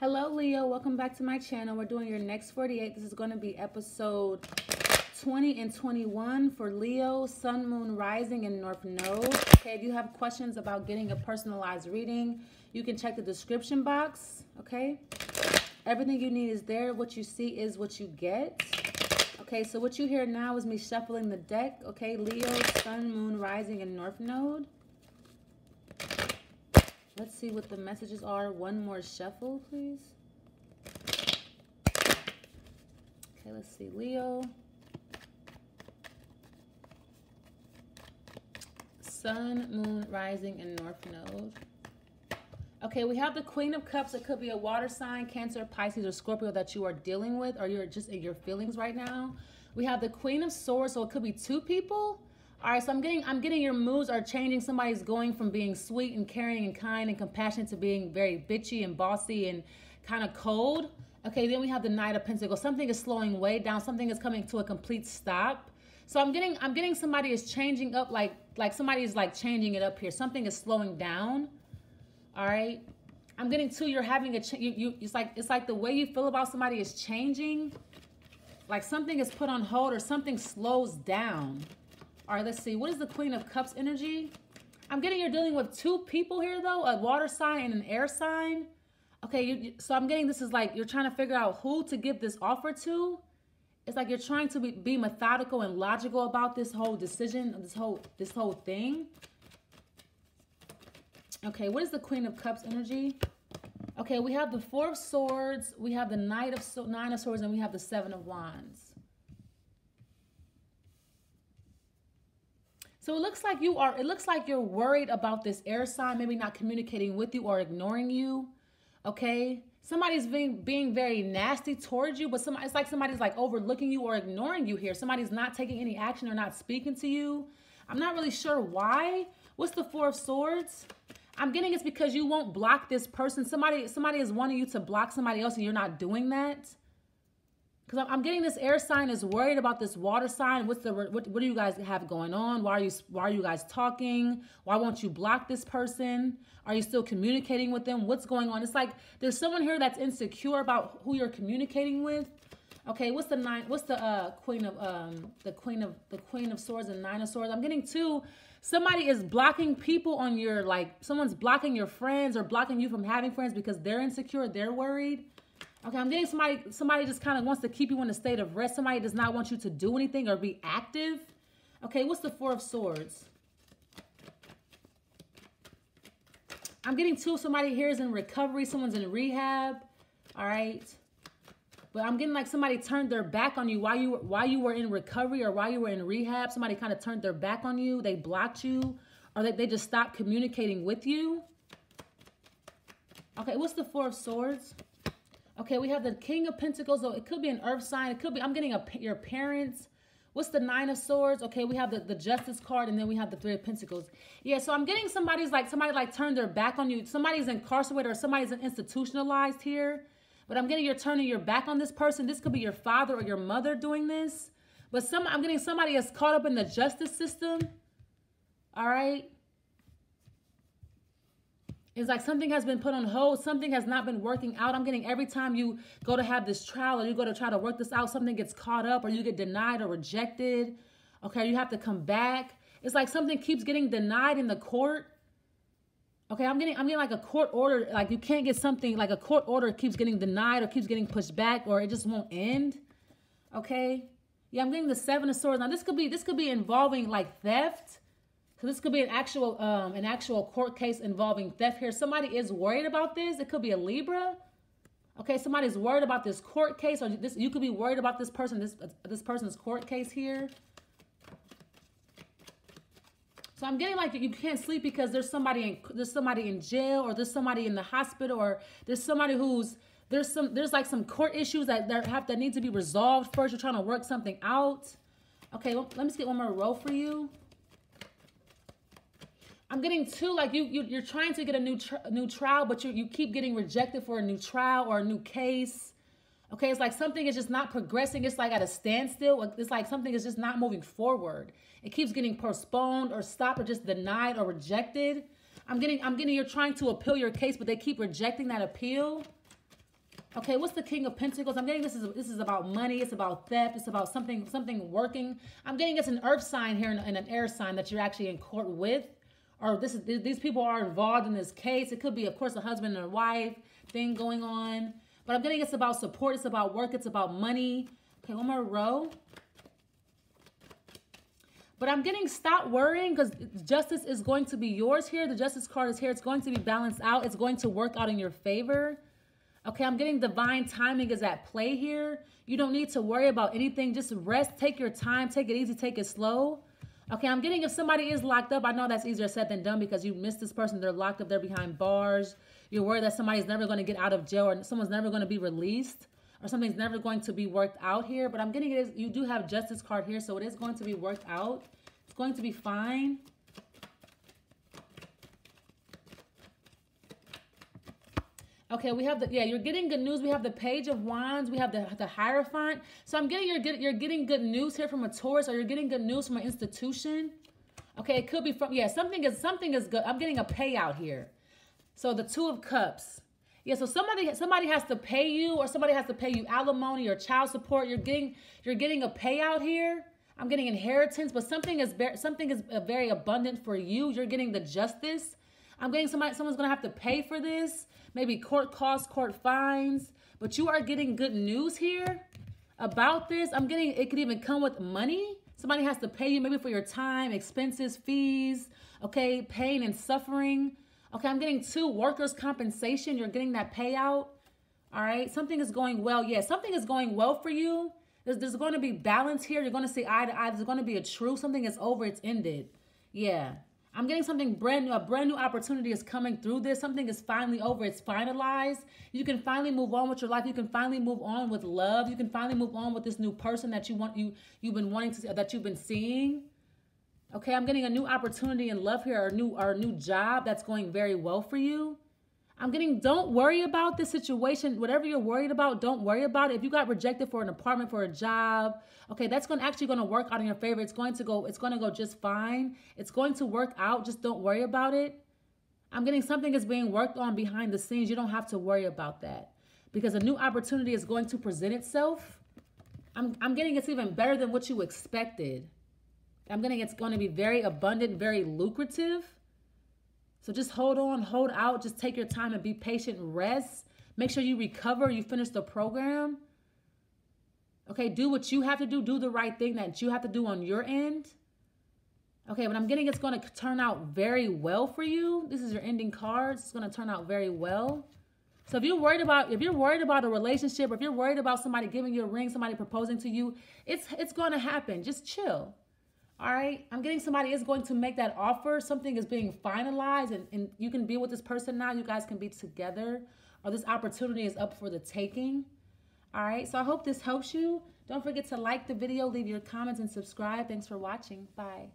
Hello, Leo. Welcome back to my channel. We're doing your next 48. This is going to be episode 20 and 21 for Leo, Sun, Moon, Rising, and North Node. Okay, if you have questions about getting a personalized reading, you can check the description box. Okay, everything you need is there. What you see is what you get. Okay, so what you hear now is me shuffling the deck. Okay, Leo, Sun, Moon, Rising, and North Node. Let's see what the messages are. One more shuffle, please. Okay, let's see. Leo. Sun, Moon, Rising, and North Node. Okay, we have the Queen of Cups. It could be a water sign, Cancer, Pisces, or Scorpio that you are dealing with, or you're just in your feelings right now. We have the Queen of Swords, so it could be two people all right, so I'm getting I'm getting your moods are changing. Somebody's going from being sweet and caring and kind and compassionate to being very bitchy and bossy and kind of cold. Okay, then we have the Knight of Pentacles. Something is slowing way down. Something is coming to a complete stop. So I'm getting I'm getting somebody is changing up like like somebody is like changing it up here. Something is slowing down. All right. I'm getting to you're having a you, you it's like it's like the way you feel about somebody is changing. Like something is put on hold or something slows down. All right, let's see. What is the Queen of Cups energy? I'm getting you're dealing with two people here, though, a water sign and an air sign. Okay, you, so I'm getting this is like you're trying to figure out who to give this offer to. It's like you're trying to be, be methodical and logical about this whole decision, this whole this whole thing. Okay, what is the Queen of Cups energy? Okay, we have the Four of Swords, we have the Knight of Nine of Swords, and we have the Seven of Wands. So it looks like you are, it looks like you're worried about this air sign, maybe not communicating with you or ignoring you. Okay. Somebody's being, being very nasty towards you, but somebody, it's like somebody's like overlooking you or ignoring you here. Somebody's not taking any action or not speaking to you. I'm not really sure why. What's the Four of Swords? I'm getting it's because you won't block this person. Somebody, somebody is wanting you to block somebody else and you're not doing that. Because I'm getting this air sign is worried about this water sign. What's the what, what do you guys have going on? Why are you why are you guys talking? Why won't you block this person? Are you still communicating with them? What's going on? It's like there's someone here that's insecure about who you're communicating with. Okay, what's the nine? What's the uh, queen of um the queen of the queen of swords and nine of swords? I'm getting two. Somebody is blocking people on your like someone's blocking your friends or blocking you from having friends because they're insecure, they're worried. Okay, I'm getting somebody, somebody just kind of wants to keep you in a state of rest. Somebody does not want you to do anything or be active. Okay, what's the Four of Swords? I'm getting two. Somebody here is in recovery. Someone's in rehab. All right. But I'm getting like somebody turned their back on you while you while you were in recovery or while you were in rehab. Somebody kind of turned their back on you. They blocked you or they, they just stopped communicating with you. Okay, what's the Four of Swords? Okay, we have the King of Pentacles. So it could be an earth sign. It could be, I'm getting a, your parents. What's the Nine of Swords? Okay, we have the, the Justice card and then we have the Three of Pentacles. Yeah, so I'm getting somebody's like, somebody like turned their back on you. Somebody's incarcerated or somebody's institutionalized here. But I'm getting you're turning your back on this person. This could be your father or your mother doing this. But some I'm getting somebody is caught up in the justice system. All right. It's like something has been put on hold. Something has not been working out. I'm getting every time you go to have this trial or you go to try to work this out, something gets caught up or you get denied or rejected. Okay, you have to come back. It's like something keeps getting denied in the court. Okay, I'm getting I'm getting like a court order. Like you can't get something like a court order keeps getting denied or keeps getting pushed back or it just won't end. Okay. Yeah, I'm getting the seven of swords. Now this could be this could be involving like theft so this could be an actual um, an actual court case involving theft here. Somebody is worried about this. It could be a Libra. Okay, somebody's worried about this court case, or this you could be worried about this person, this this person's court case here. So I'm getting like you can't sleep because there's somebody in there's somebody in jail or there's somebody in the hospital or there's somebody who's there's some there's like some court issues that that have that need to be resolved first. You're trying to work something out. Okay, well, let me get one more row for you. I'm getting two, like you, you you're trying to get a new a new trial, but you you keep getting rejected for a new trial or a new case. Okay, it's like something is just not progressing. It's like at a standstill. It's like something is just not moving forward. It keeps getting postponed or stopped or just denied or rejected. I'm getting I'm getting you're trying to appeal your case, but they keep rejecting that appeal. Okay, what's the King of Pentacles? I'm getting this is this is about money. It's about theft. It's about something something working. I'm getting it's an earth sign here and, an air sign that you're actually in court with, or this is these people are involved in this case. It could be, of course, a husband and a wife thing going on. But I'm getting it's about support. It's about work. It's about money. Okay, one more row. But I'm getting stop worrying because justice is going to be yours here. The justice card is here. It's going to be balanced out. It's going to work out in your favor. Okay, I'm getting divine timing is at play here. You don't need to worry about anything. Just rest, take your time, take it easy, take it slow. Okay, I'm getting if somebody is locked up, I know that's easier said than done because you miss this person. They're locked up, they're behind bars. You're worried that somebody's never going to get out of jail or someone's never going to be released or something's never going to be worked out here. But I'm getting it, you do have justice card here, so it is going to be worked out. It's going to be fine. Okay, we have the yeah, you're getting good news. We have the page of wands, we have the the hierophant. So I'm getting you're getting you're getting good news here from a Taurus, or you're getting good news from an institution. Okay, it could be from yeah, something is something is good. I'm getting a payout here. So the two of cups. Yeah, so somebody somebody has to pay you, or somebody has to pay you alimony or child support. You're getting you're getting a payout here. I'm getting inheritance, but something is something is uh, very abundant for you. You're getting the justice. I'm getting somebody someone's gonna have to pay for this maybe court costs, court fines, but you are getting good news here about this. I'm getting, it could even come with money. Somebody has to pay you maybe for your time, expenses, fees, okay, pain and suffering. Okay, I'm getting two workers' compensation. You're getting that payout. All right, something is going well. Yes, yeah, something is going well for you. There's, there's going to be balance here. You're going to see eye to eye. There's going to be a truth. Something is over. It's ended. Yeah. I'm getting something brand new. A brand new opportunity is coming through this. Something is finally over. It's finalized. You can finally move on with your life. You can finally move on with love. You can finally move on with this new person that you want you you've been wanting to that you've been seeing. Okay, I'm getting a new opportunity in love here, or a new or a new job that's going very well for you. I'm getting, don't worry about the situation. Whatever you're worried about, don't worry about it. If you got rejected for an apartment, for a job, okay, that's going to actually going to work out in your favor. It's going to go, it's going to go just fine. It's going to work out. Just don't worry about it. I'm getting something is being worked on behind the scenes. You don't have to worry about that because a new opportunity is going to present itself. I'm, I'm getting it's even better than what you expected. I'm getting it's going to be very abundant, very lucrative. So just hold on, hold out, just take your time and be patient, rest. Make sure you recover, you finish the program. Okay, do what you have to do, do the right thing that you have to do on your end. Okay, but I'm getting it's going to turn out very well for you. This is your ending cards. It's going to turn out very well. So if you're worried about if you're worried about a relationship, if you're worried about somebody giving you a ring, somebody proposing to you, it's it's going to happen. Just chill. All right, I'm getting somebody is going to make that offer. Something is being finalized, and, and you can be with this person now. You guys can be together, or this opportunity is up for the taking. All right, so I hope this helps you. Don't forget to like the video, leave your comments, and subscribe. Thanks for watching. Bye.